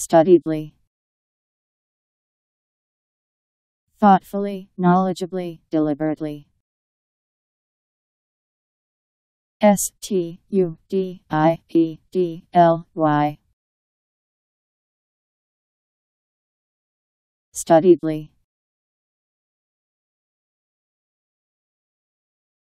Studiedly. Thoughtfully, knowledgeably, deliberately. S T U D I E D L Y. Studiedly.